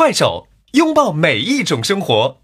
快手拥抱每一种生活。